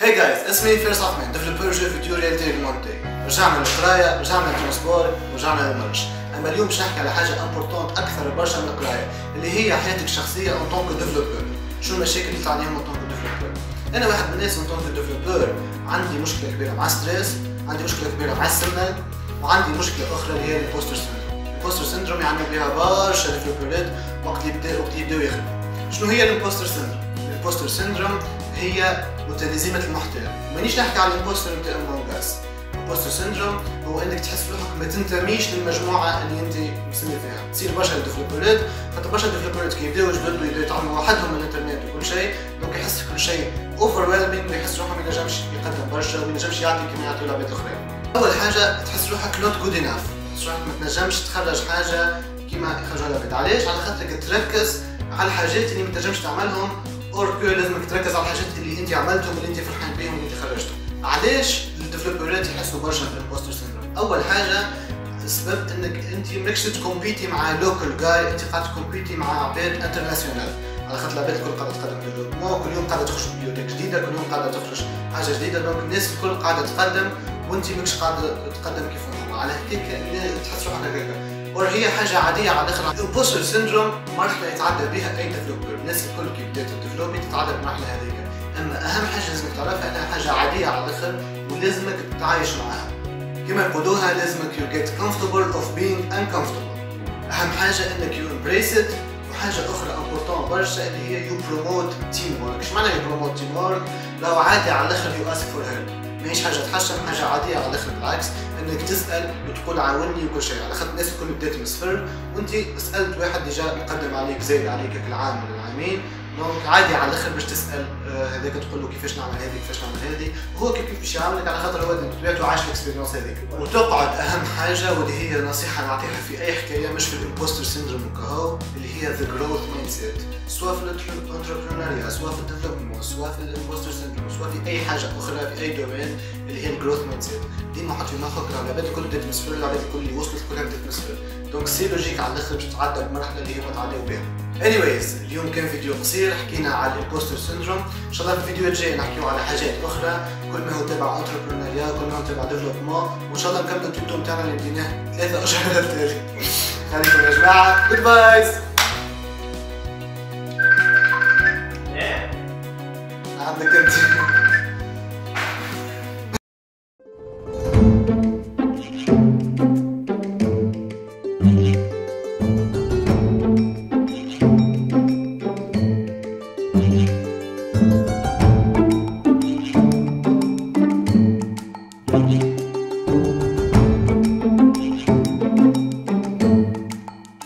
Hi guys اسمي فارس عثمان développeur jeux vidéo réalité augmentée رجعنا للقراية رجعنا لل transport ورجعنا للمرش أما اليوم باش نحكي على حاجة importante أكثر برشا من القراية اللي هي حياتك الشخصية en tant que développeur شو المشاكل اللي تعانيهم en tant que développeur أنا واحد من الناس en tant que développeur عندي مشكلة كبيرة مع stress عندي مشكلة كبيرة مع السمنة وعندي مشكلة أخرى اللي هي ال imposter syndrome ال imposter syndrome يعني بها برشا développeur ات وقت يبداو وقت يبداو يخدموا. شنو هي ال imposter syndrome ال imposter syndrome هي متلازمة المحتال مانيش نحكي على ال imposter نتاع Among Us ال imposter syndrome هو إنك تحس روحك ما تنتميش للمجموعة اللي أنت مسمي فيها. تصير برشا développeur ات خاطر برشا développeur ات كي يبداو جدد ويبداو يتعلموا وحدهم من الإنترنت وكل شيء donc يحس كل شيء overwhelming ويحس روحه ما ينجمش يقدم برشا وما ينجمش يعطي كما يعطيو العباد الاخرين أول حاجة تحس روحك not good enough تحس روحك ما تنجمش تخرج حاجة كيما يخرجوا العباد علاش؟ على خاطرك تركز على الحاجات اللي ما تنجمش تعملهم alors que لازمك تركز على الحاجات اللي أنت عملتهم اللي أنت فرحان بيهم اللي أنت خرجتهم. علاش ال développeur ات يحسوا برشا بال imposter syndrome. أول حاجة السبب إنك أنت ماكش تكومبيتي مع local guy أنت قاعد تكومبيتي مع عباد international على خاطر العباد الكل قاعدة تقدم développement كل يوم قاعدة تخرج بيوتك جديدة كل يوم قاعدة تخرج حاجة جديدة. donc الناس الكل قاعدة تقدم وأنت ماكش قاعدة تقدم كيفهم. على هكاك تحس روحك هكاك. or هي حاجة عادية على الآخر ال imposter syndrome مرحله يتعدى بها أي développeur الناس الكل كي بدأت تديفلوبي تتعدى بالمرحله هذيك. أما أهم حاجة لازمك تعرفها أنها حاجة عادية على الآخر ولازمك تتعايش معها كما يقولوها لازمك you get comfortable of being uncomfortable. أهم حاجة إنك you embrace it. وحاجة أخرى important برشا اللي هي you promote teamwork. شو معنى you promote teamwork لو عادي على الآخر you ask for help. ماهيش حاجة تحشم حاجة عادية على الآخر بالعكس إنك تسأل وتقول عاوني وكل شيء. على خاطر الناس الكل بدات من صفر وأنت سألت واحد déjà مقدم عليك زايد عليك العام من العامين donc عادي على الآخر باش تسأل هذاك تقول له كيفاش نعمل هذه كيفاش نعمل هذه. وهو كيف باش يعاملك على خاطر هو بطبيعته عايش ال expérience هذيك. وتقعد أهم حاجة واللي هي نصيحه نعطيها في أي حكاية مش في ال imposter syndrome وكهو اللي هي the growth mindset سواء في ال entrepreneuriat سواء في ال développement سواء في ال imposter syndrome سواء في أي حاجة أخرى في أي domaine اللي هي ال growth mindset ديما حط في مخك العباد الكل بدات العباد الكل اللي وصلت كلها بدات من صفر donc c'est logique على الأخر باش تتعدى بمرحله اللي هما تعداو بها. Anyways اليوم كان فيديو قصير حكينا على ال imposter syndrome إن شاء الله في الفيديو الجاي نحكيو على حاجات أخرى. كل ما هو تبع entrepreneuriat كل ما هو تبع développement وإن شاء الله نكملوا ال tuto بتاعنا اللي بديناه ثلاثة اشهر التالي خليكم يا جماعة. Goodbyes عندك انت